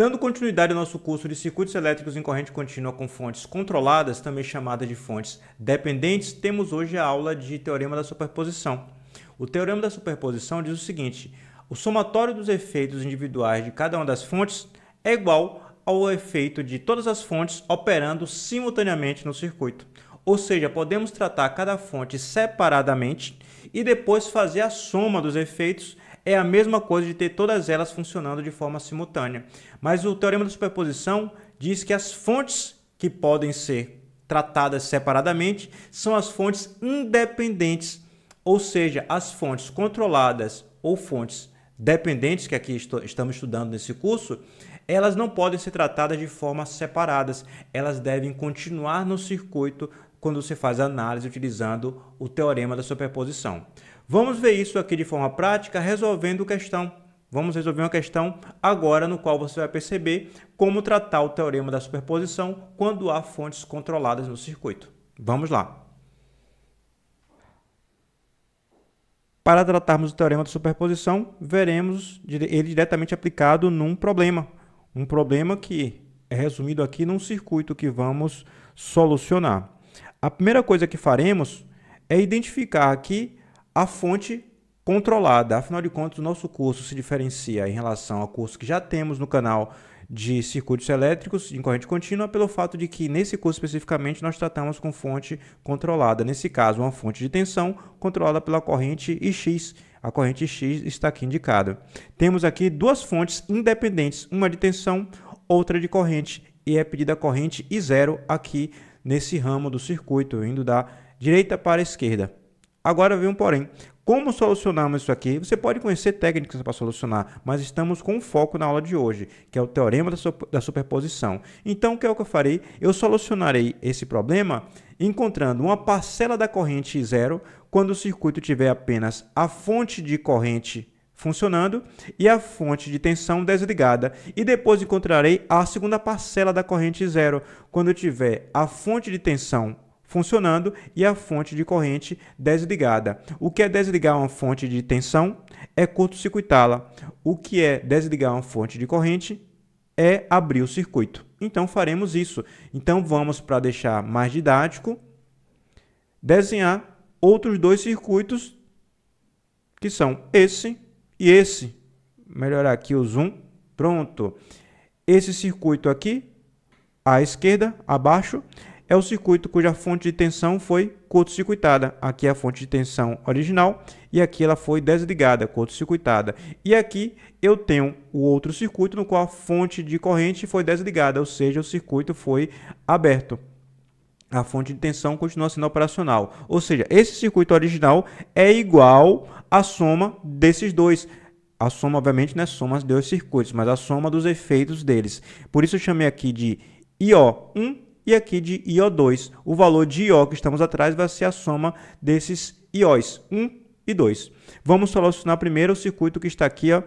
Dando continuidade ao nosso curso de circuitos elétricos em corrente contínua com fontes controladas, também chamada de fontes dependentes, temos hoje a aula de teorema da superposição. O teorema da superposição diz o seguinte: o somatório dos efeitos individuais de cada uma das fontes é igual ao efeito de todas as fontes operando simultaneamente no circuito. Ou seja, podemos tratar cada fonte separadamente e depois fazer a soma dos efeitos é a mesma coisa de ter todas elas funcionando de forma simultânea. Mas o teorema da superposição diz que as fontes que podem ser tratadas separadamente são as fontes independentes, ou seja, as fontes controladas ou fontes dependentes, que aqui estamos estudando nesse curso, elas não podem ser tratadas de forma separadas, elas devem continuar no circuito quando você faz a análise utilizando o teorema da superposição. Vamos ver isso aqui de forma prática, resolvendo questão. Vamos resolver uma questão agora no qual você vai perceber como tratar o teorema da superposição quando há fontes controladas no circuito. Vamos lá. Para tratarmos o teorema da superposição, veremos ele diretamente aplicado num problema. Um problema que é resumido aqui num circuito que vamos solucionar. A primeira coisa que faremos é identificar aqui a fonte controlada. Afinal de contas, o nosso curso se diferencia em relação ao curso que já temos no canal de circuitos elétricos em corrente contínua pelo fato de que nesse curso especificamente nós tratamos com fonte controlada. Nesse caso, uma fonte de tensão controlada pela corrente Ix. A corrente X está aqui indicada. Temos aqui duas fontes independentes, uma de tensão, outra de corrente, e é pedida a corrente I0 aqui nesse ramo do circuito, indo da direita para a esquerda. Agora vem um porém. Como solucionamos isso aqui? Você pode conhecer técnicas para solucionar, mas estamos com foco na aula de hoje, que é o teorema da superposição. Então, o que é o que eu farei? Eu solucionarei esse problema encontrando uma parcela da corrente zero quando o circuito tiver apenas a fonte de corrente funcionando e a fonte de tensão desligada. E depois encontrarei a segunda parcela da corrente zero quando tiver a fonte de tensão funcionando e a fonte de corrente desligada. O que é desligar uma fonte de tensão é curto-circuitá-la. O que é desligar uma fonte de corrente é abrir o circuito. Então faremos isso. Então vamos para deixar mais didático, desenhar outros dois circuitos que são esse e esse. Melhorar aqui o zoom. Pronto. Esse circuito aqui à esquerda, abaixo, é o circuito cuja fonte de tensão foi curto-circuitada. Aqui é a fonte de tensão original e aqui ela foi desligada, curto-circuitada. E aqui eu tenho o outro circuito no qual a fonte de corrente foi desligada, ou seja, o circuito foi aberto. A fonte de tensão continua sendo operacional. Ou seja, esse circuito original é igual à soma desses dois. A soma, obviamente, não é soma dos dois circuitos, mas a soma dos efeitos deles. Por isso eu chamei aqui de IO1 e aqui de IO2. O valor de IO que estamos atrás vai ser a soma desses IOs, 1 e 2. Vamos solucionar primeiro o circuito que está aqui ó,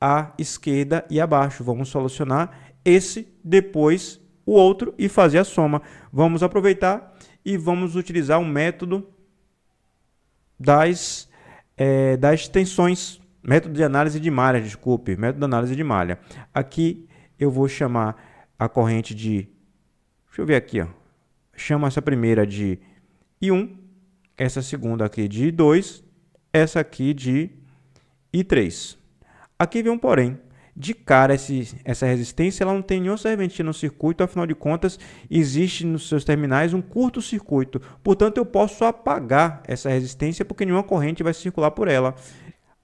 à esquerda e abaixo. Vamos solucionar esse, depois o outro e fazer a soma. Vamos aproveitar e vamos utilizar o método das, é, das tensões, método de análise de malha, desculpe, método de análise de malha. Aqui eu vou chamar a corrente de Deixa eu ver aqui, ó. Chama essa primeira de I1, essa segunda aqui de I2, essa aqui de I3. Aqui vem um porém. De cara, esse, essa resistência ela não tem nenhuma serventia no circuito, afinal de contas, existe nos seus terminais um curto-circuito. Portanto, eu posso apagar essa resistência porque nenhuma corrente vai circular por ela.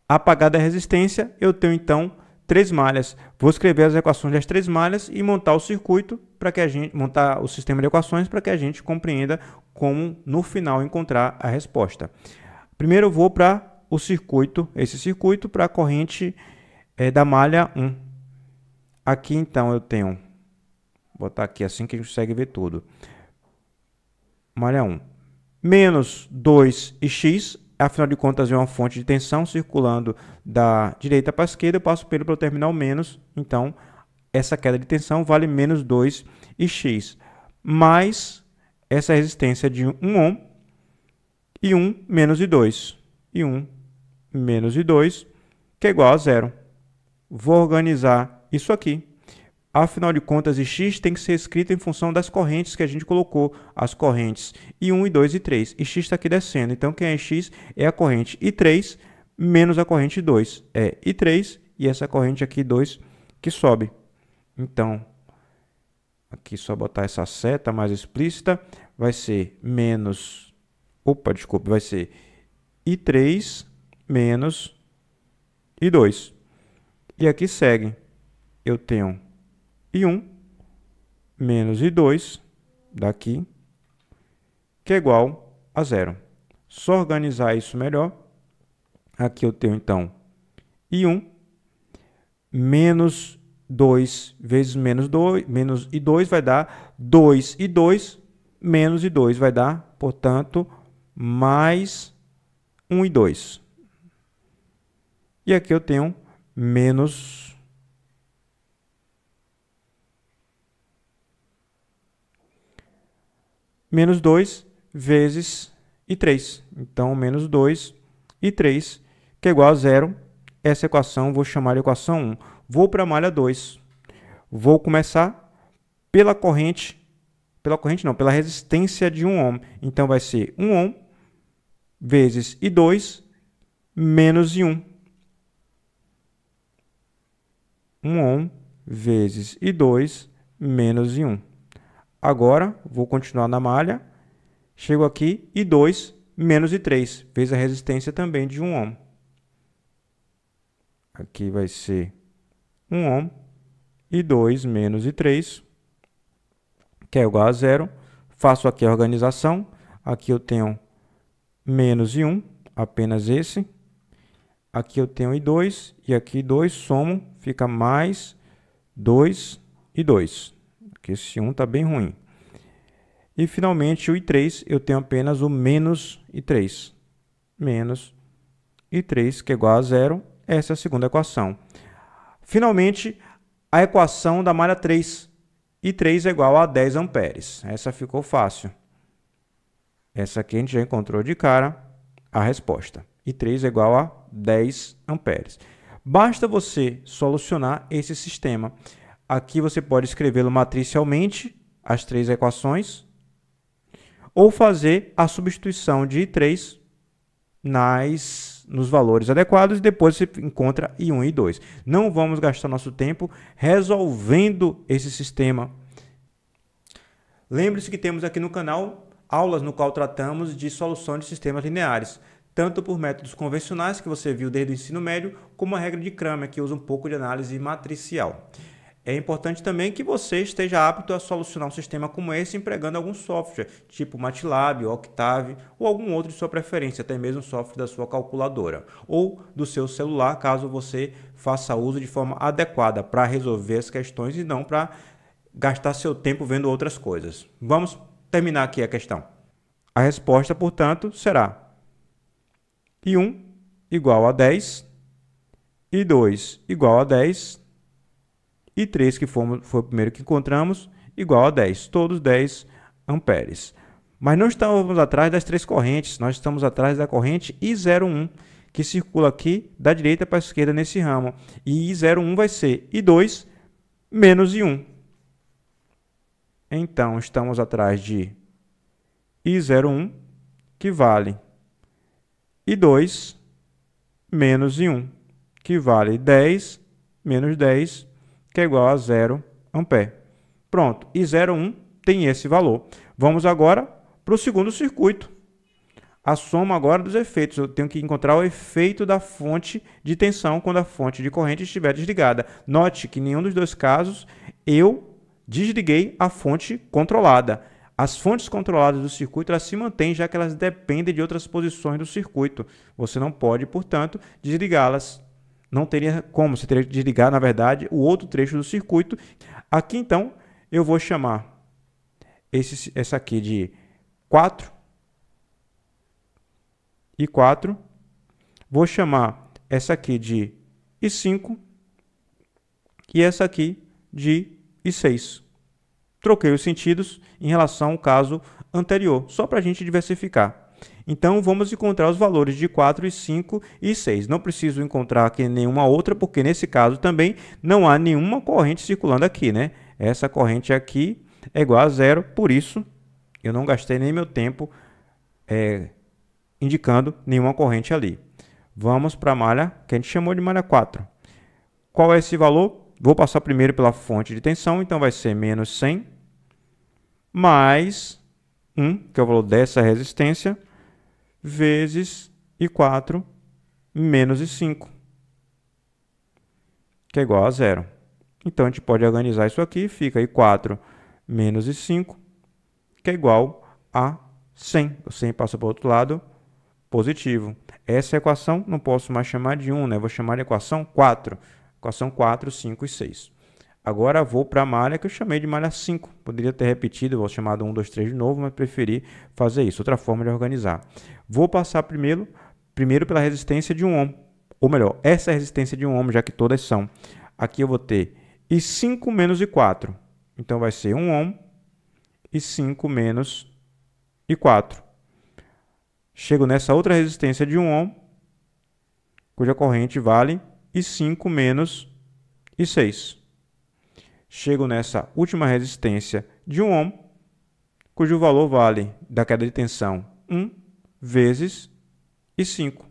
Apagada a resistência, eu tenho então três malhas. Vou escrever as equações das três malhas e montar o circuito para que a gente montar o sistema de equações para que a gente compreenda como no final encontrar a resposta. Primeiro eu vou para o circuito, esse circuito para a corrente é, da malha 1. Aqui então eu tenho, vou botar aqui assim que a gente consegue ver tudo. Malha 1 menos 2 e x afinal de contas é uma fonte de tensão circulando da direita para a esquerda, eu passo pelo, pelo terminal menos, então essa queda de tensão vale menos 2 e x, mais essa resistência de 1 ohm e 1 menos I2, e 1 menos I2, que é igual a zero. Vou organizar isso aqui. Afinal de contas, x tem que ser escrito em função das correntes que a gente colocou, as correntes I1, I2 e 3. E x está aqui descendo, então quem é x é a corrente I3 menos a corrente 2. É I3 e essa corrente aqui 2 que sobe. Então, aqui só botar essa seta mais explícita, vai ser menos, opa, desculpa, vai ser I3 menos I2. E aqui segue, eu tenho I1 menos I2 daqui, que é igual a zero. Só organizar isso melhor, aqui eu tenho então I1 menos 2 vezes menos 2, menos I2 vai dar 2 e 2 menos I2 vai dar, portanto, mais 1 e 2. E aqui eu tenho menos menos 2 vezes e 3. Então, menos 2 e 3, que é igual a zero. Essa equação vou chamar de equação 1. Vou para a malha 2. Vou começar pela corrente, pela corrente não, pela resistência de 1 ohm. Então vai ser 1 ohm vezes I2 menos I1. 1 ohm vezes I2 menos I1. Agora, vou continuar na malha. Chego aqui, I2 menos I3, vezes a resistência também de 1 ohm. Aqui vai ser 1 ohm e 2 menos e 3, que é igual a zero. Faço aqui a organização. Aqui eu tenho menos e 1, apenas esse. Aqui eu tenho e 2, e aqui 2 somam, fica mais 2 e 2. Aqui esse 1 está bem ruim. E finalmente o i3 eu tenho apenas o menos i3. Menos i3, que é igual a zero. Essa é a segunda equação. Finalmente, a equação da malha 3. I3 é igual a 10 amperes. Essa ficou fácil. Essa aqui a gente já encontrou de cara a resposta. I3 é igual a 10 amperes. Basta você solucionar esse sistema. Aqui você pode escrevê-lo matricialmente, as três equações, ou fazer a substituição de I3 nas nos valores adequados e depois você encontra I1 e I2. Não vamos gastar nosso tempo resolvendo esse sistema. Lembre-se que temos aqui no canal aulas no qual tratamos de solução de sistemas lineares, tanto por métodos convencionais que você viu desde o ensino médio, como a regra de Kramer, que usa um pouco de análise matricial. É importante também que você esteja apto a solucionar um sistema como esse empregando algum software, tipo MATLAB, Octave ou algum outro de sua preferência, até mesmo software da sua calculadora ou do seu celular, caso você faça uso de forma adequada para resolver as questões e não para gastar seu tempo vendo outras coisas. Vamos terminar aqui a questão. A resposta, portanto, será I1 igual a 10, I2 igual a 10, e 3, que foi, foi o primeiro que encontramos, igual a 10, todos 10 amperes. Mas não estamos atrás das três correntes, nós estamos atrás da corrente I01, que circula aqui da direita para a esquerda nesse ramo. E I01 vai ser I2 menos I1. Então, estamos atrás de I01, que vale I2 menos I1, que vale 10 menos 10 que é igual a 0 ampere. Pronto, e 0,1 tem esse valor. Vamos agora para o segundo circuito. A soma agora dos efeitos. Eu tenho que encontrar o efeito da fonte de tensão quando a fonte de corrente estiver desligada. Note que em nenhum dos dois casos eu desliguei a fonte controlada. As fontes controladas do circuito elas se mantêm, já que elas dependem de outras posições do circuito. Você não pode, portanto, desligá-las não teria como, você teria que desligar, na verdade, o outro trecho do circuito. Aqui, então, eu vou chamar esse, essa aqui de 4 e 4. Vou chamar essa aqui de I5 e essa aqui de I6. Troquei os sentidos em relação ao caso anterior, só para a gente diversificar. Então, vamos encontrar os valores de 4, e 5 e 6. Não preciso encontrar aqui nenhuma outra, porque nesse caso também não há nenhuma corrente circulando aqui, né? Essa corrente aqui é igual a zero, por isso eu não gastei nem meu tempo é, indicando nenhuma corrente ali. Vamos para a malha que a gente chamou de malha 4. Qual é esse valor? Vou passar primeiro pela fonte de tensão, então vai ser menos 100 mais 1, que é o valor dessa resistência, vezes I4 menos I5, que é igual a zero. Então, a gente pode organizar isso aqui, fica I4 menos I5, que é igual a 100. O 100 passa para o outro lado, positivo. Essa equação não posso mais chamar de 1, né? vou chamar de equação 4. Equação 4, 5 e 6. Agora vou para a malha que eu chamei de malha 5. Poderia ter repetido, vou chamar de 1, 2, 3 de novo, mas preferi fazer isso. Outra forma de organizar. Vou passar primeiro, primeiro pela resistência de 1 ohm. Ou melhor, essa resistência de 1 ohm, já que todas são. Aqui eu vou ter I5 menos I4. Então vai ser 1 ohm e 5 menos I4. Chego nessa outra resistência de 1 ohm, cuja corrente vale I5 menos I6. Chego nessa última resistência de 1 ohm, cujo valor vale da queda de tensão 1 vezes I5.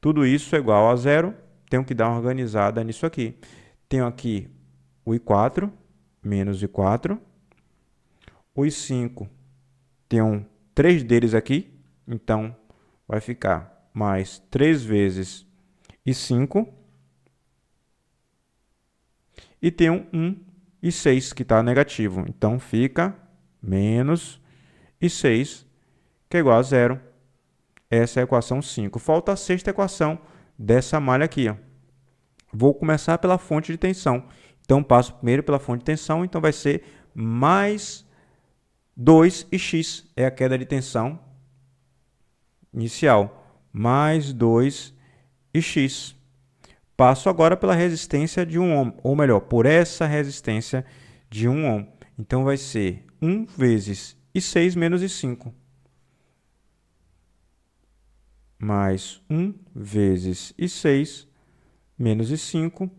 Tudo isso é igual a zero. Tenho que dar uma organizada nisso aqui. Tenho aqui o I4 menos I4 os 5 tem um, três deles aqui, então vai ficar mais 3 vezes e 5. E um 1 e 6 que está negativo, então fica menos e 6, que é igual a zero. Essa é a equação 5. Falta a sexta equação dessa malha aqui. Ó. Vou começar pela fonte de tensão. Então, passo primeiro pela fonte de tensão, então vai ser mais 2 e x é a queda de tensão inicial, mais 2 e x. Passo agora pela resistência de 1 ohm, ou melhor, por essa resistência de 1 ohm. Então vai ser 1 vezes I6 menos I5. Mais 1 vezes I6 menos I5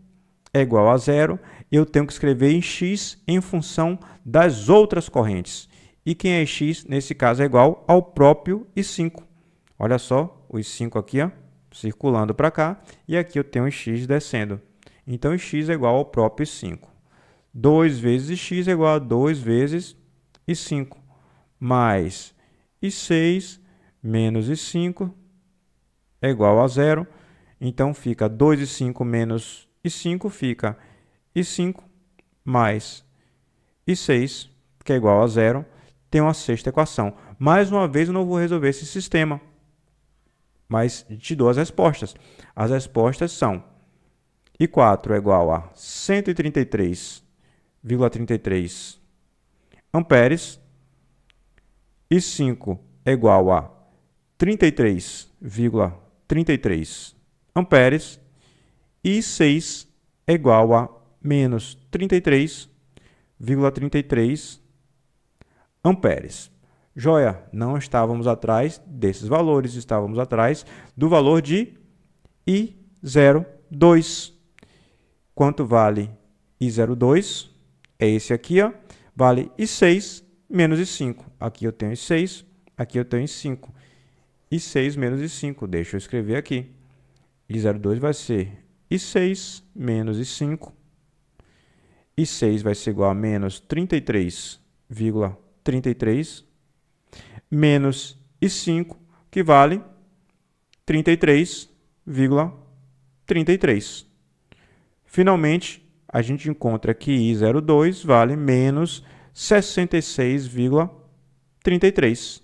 é igual a zero. Eu tenho que escrever em x em função das outras correntes. E quem é x, nesse caso, é igual ao próprio I5. Olha só, o I5 aqui, ó, circulando para cá, e aqui eu tenho x descendo. Então, x é igual ao próprio I5. 2 vezes x é igual a 2 vezes I5, mais I6 menos I5 é igual a zero. Então, fica 2 e 5 menos I5, fica I5 mais I6, que é igual a zero tem uma sexta equação. Mais uma vez, eu não vou resolver esse sistema, mas te dou as respostas. As respostas são I4 é igual a 133,33 amperes, I5 é igual a 33,33 amperes, e 6 é igual a menos 33,33 amperes. Joia, não estávamos atrás desses valores, estávamos atrás do valor de I02. Quanto vale I02? É esse aqui, ó. Vale I6 menos I5. Aqui eu tenho I6, aqui eu tenho I5. I6 menos I5, deixa eu escrever aqui. I02 vai ser I6 menos I5. I6 vai ser igual a menos 33,5 33, menos I5, que vale 33,33. Finalmente, a gente encontra que I02 vale menos 66,33.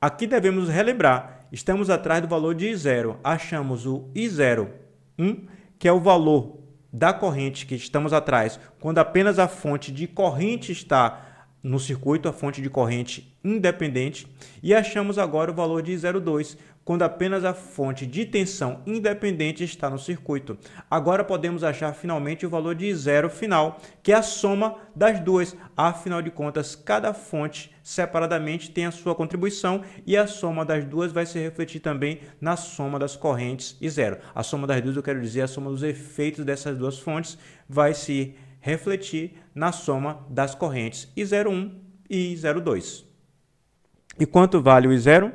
Aqui devemos relembrar, estamos atrás do valor de I0. Achamos o I0, 1, que é o valor da corrente que estamos atrás, quando apenas a fonte de corrente está no circuito a fonte de corrente independente e achamos agora o valor de 0,2. quando apenas a fonte de tensão independente está no circuito. Agora podemos achar finalmente o valor de zero final, que é a soma das duas. Afinal de contas, cada fonte separadamente tem a sua contribuição e a soma das duas vai se refletir também na soma das correntes e zero. A soma das duas, eu quero dizer, a soma dos efeitos dessas duas fontes vai se refletir na soma das correntes I01 e I02. E quanto vale o I0?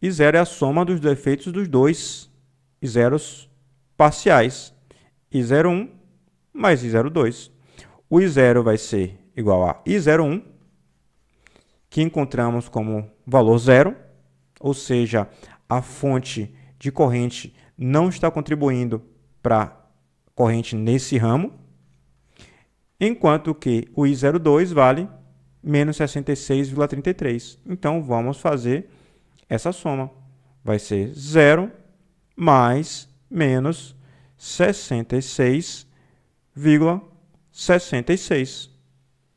e zero é a soma dos defeitos dos dois zeros parciais. I01 mais I02. O I0 vai ser igual a I01, que encontramos como valor zero, ou seja, a fonte de corrente não está contribuindo para a corrente nesse ramo, enquanto que o I02 vale menos 66,33. Então, vamos fazer essa soma vai ser 0 mais menos 66,66.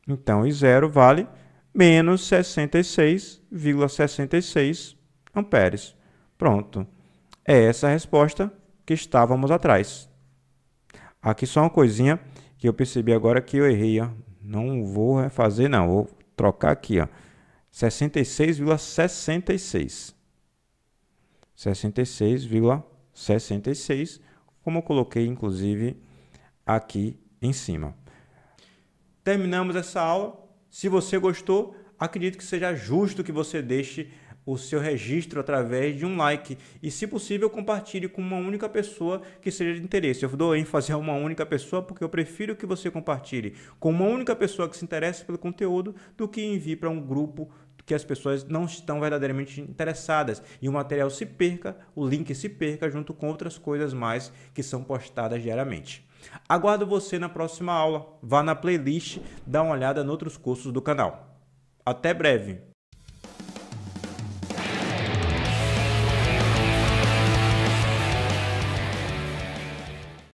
Então, e 0 vale menos 66,66 amperes. Pronto. É essa a resposta que estávamos atrás. Aqui só uma coisinha que eu percebi agora que eu errei. Ó. Não vou refazer, não. Vou trocar aqui. Ó. 66,66. 66,66, como eu coloquei inclusive aqui em cima. Terminamos essa aula. Se você gostou, acredito que seja justo que você deixe o seu registro através de um like e, se possível, compartilhe com uma única pessoa que seja de interesse. Eu dou ênfase a uma única pessoa porque eu prefiro que você compartilhe com uma única pessoa que se interesse pelo conteúdo do que envie para um grupo que as pessoas não estão verdadeiramente interessadas e o material se perca, o link se perca junto com outras coisas mais que são postadas diariamente. Aguardo você na próxima aula. Vá na playlist, dá uma olhada em outros cursos do canal. Até breve!